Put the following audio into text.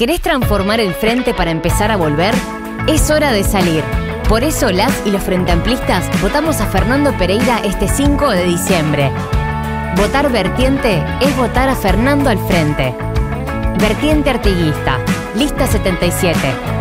¿Querés transformar el frente para empezar a volver? Es hora de salir. Por eso las y los frenteamplistas votamos a Fernando Pereira este 5 de diciembre. Votar vertiente es votar a Fernando al frente. Vertiente Artiguista, lista 77.